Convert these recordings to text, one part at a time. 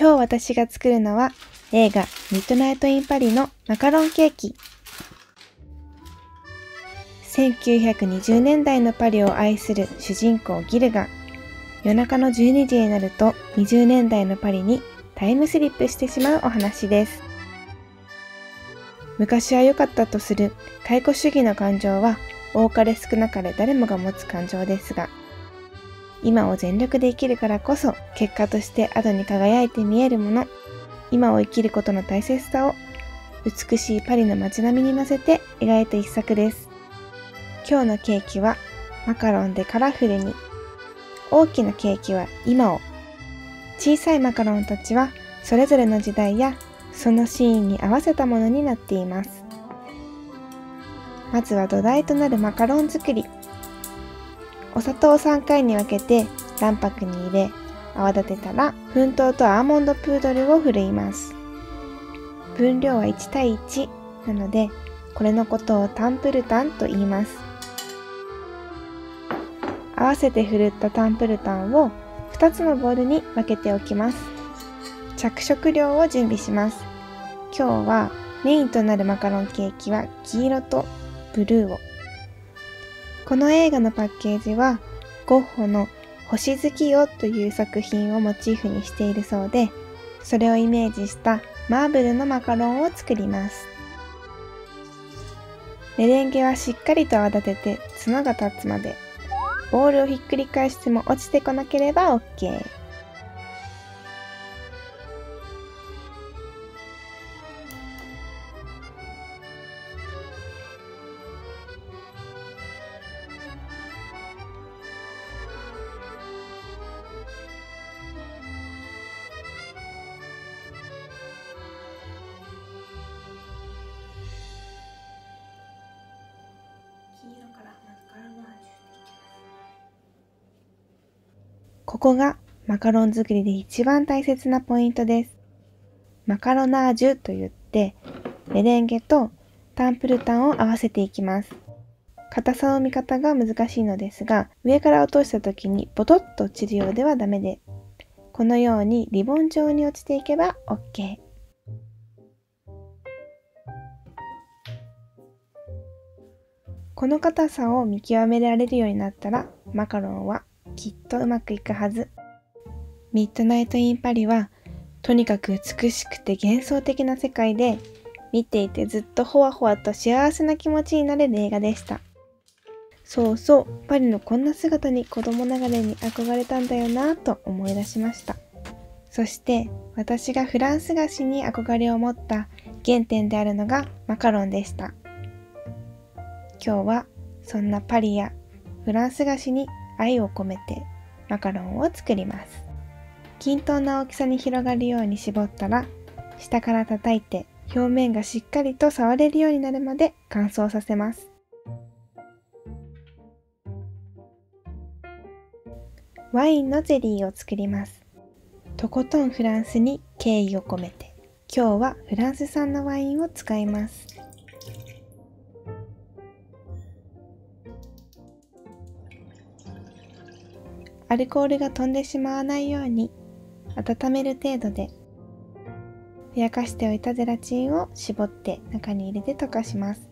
今日私が作るのは映画ミッドナイト・イン・パリのマカロンケーキ。1920年代のパリを愛する主人公ギルが夜中の12時になると20年代のパリにタイムスリップしてしまうお話です。昔は良かったとする解雇主義の感情は多かれ少なかれ誰もが持つ感情ですが、今を全力で生きるからこそ結果として後に輝いて見えるもの、今を生きることの大切さを美しいパリの街並みに乗せて描いた一作です。今日のケーキはマカロンでカラフルに、大きなケーキは今を、小さいマカロンたちはそれぞれの時代やそのシーンに合わせたものになっています。まずは土台となるマカロン作り。お砂糖を3回に分けて卵白に入れ泡立てたら粉糖とアーモンドプードルをふるいます。分量は1対1なのでこれのことをタンプルタンと言います。合わせてふるったタンプルタンを2つのボウルに分けておきます。着色料を準備します。今日はメインとなるマカロンケーキは黄色とブルーを。この映画のパッケージはゴッホの星月夜という作品をモチーフにしているそうで、それをイメージしたマーブルのマカロンを作ります。メレンゲはしっかりと泡立てて角が立つまで、ボールをひっくり返しても落ちてこなければ OK。黄色からマカロンの味をしていきますここがマカロン作りで一番大切なポイントです。マカロナージュと言って、メレンゲとタンプルタンを合わせていきます。硬さの見方が難しいのですが、上から落とした時にボトッと落ちるようではダメで、このようにリボン状に落ちていけば OK。この硬さを見極められるようになったら、マカロンはきっとうまくいくはず。ミッドナイト・イン・パリは、とにかく美しくて幻想的な世界で、見ていてずっとほわほわと幸せな気持ちになれる映画でした。そうそう、パリのこんな姿に子供ながらに憧れたんだよなぁと思い出しました。そして私がフランス菓子に憧れを持った原点であるのがマカロンでした。今日はそんなパリやフランス菓子に愛を込めてマカロンを作ります。均等な大きさに広がるように絞ったら下から叩いて表面がしっかりと触れるようになるまで乾燥させます。ワインのゼリーを作ります。とことんフランスに敬意を込めて今日はフランス産のワインを使います。アルコールが飛んでしまわないように温める程度でふやかしておいたゼラチンを絞って中に入れて溶かします。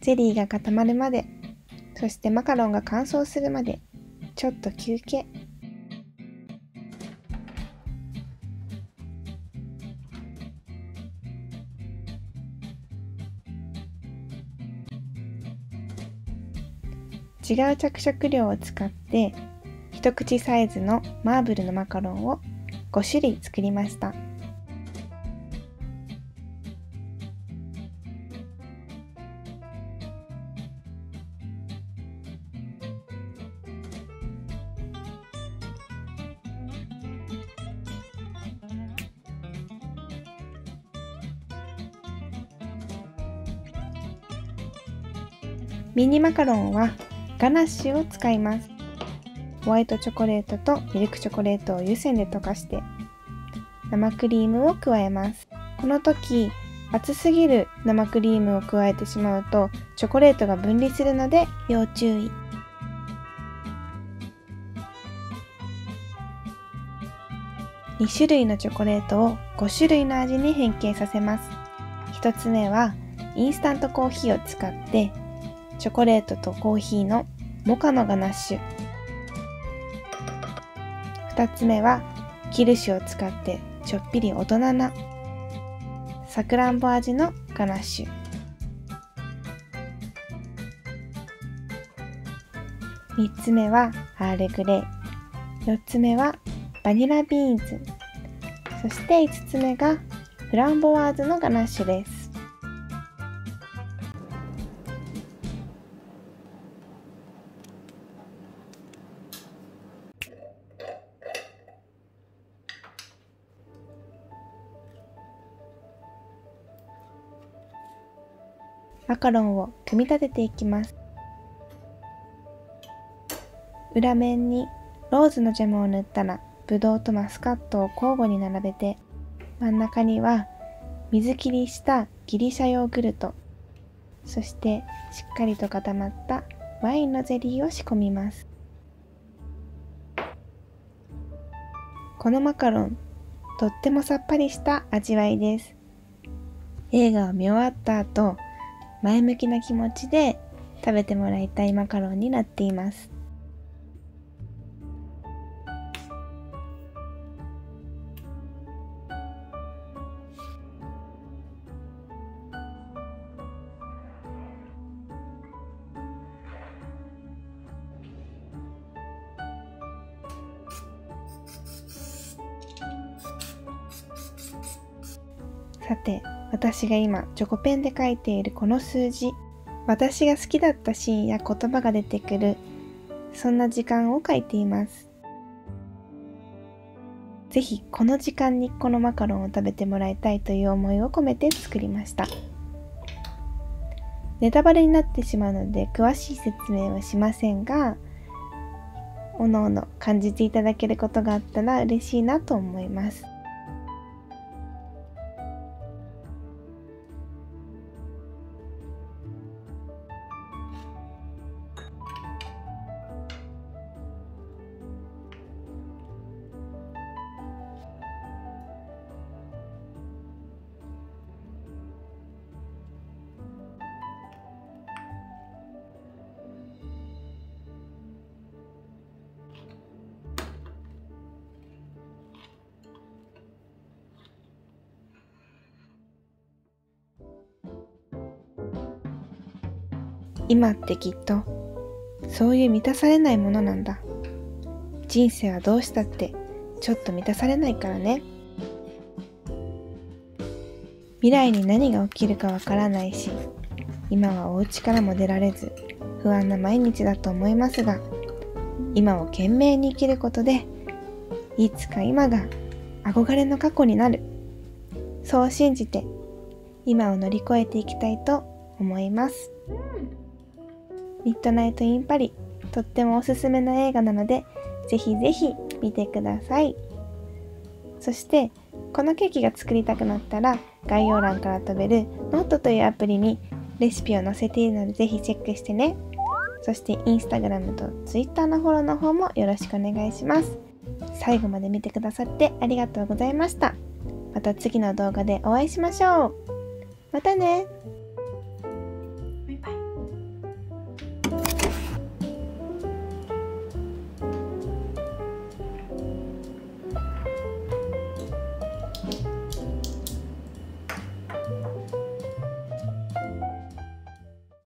ゼリーが固まるまでそしてマカロンが乾燥するまでちょっと休憩違う着色料を使って一口サイズのマーブルのマカロンを5種類作りました。ミニマカロンはガナッシュを使います。ホワイトチョコレートとミルクチョコレートを湯煎で溶かして生クリームを加えます。この時、熱すぎる生クリームを加えてしまうとチョコレートが分離するので要注意。2種類のチョコレートを5種類の味に変形させます。1つ目はインスタントコーヒーを使ってチョコレートとコーヒーのモカのガナッシュ。2つ目はキルシュを使ってちょっぴり大人なさくらんぼ味のガナッシュ。3つ目はアールグレイ。4つ目はバニラビーンズ。そして5つ目がフランボワーズのガナッシュです。マカロンを組み立てていきます。裏面にローズのジャムを塗ったらブドウとマスカットを交互に並べて真ん中には水切りしたギリシャヨーグルトそしてしっかりと固まったワインのゼリーを仕込みますこのマカロンとってもさっぱりした味わいです映画を見終わった後前向きな気持ちで食べてもらいたいマカロンになっています。さて、私が今チョコペンで書いているこの数字、私が好きだったシーンや言葉が出てくる、そんな時間を書いています。ぜひこの時間にこのマカロンを食べてもらいたいという思いを込めて作りました。ネタバレになってしまうので詳しい説明はしませんが、おのおの感じていただけることがあったら嬉しいなと思います。今ってきっとそういう満たされないものなんだ。人生はどうしたってちょっと満たされないからね。未来に何が起きるかわからないし今はお家からも出られず不安な毎日だと思いますが今を懸命に生きることでいつか今が憧れの過去になる。そう信じて今を乗り越えていきたいと思います。ミッドナイト・イン・パリとってもおすすめの映画なのでぜひぜひ見てください。そしてこのケーキが作りたくなったら概要欄から飛べるノートというアプリにレシピを載せているのでぜひチェックしてね。そしてインスタグラムとツイッターのフォローの方もよろしくお願いします。最後まで見てくださってありがとうございました。また次の動画でお会いしましょう。またね。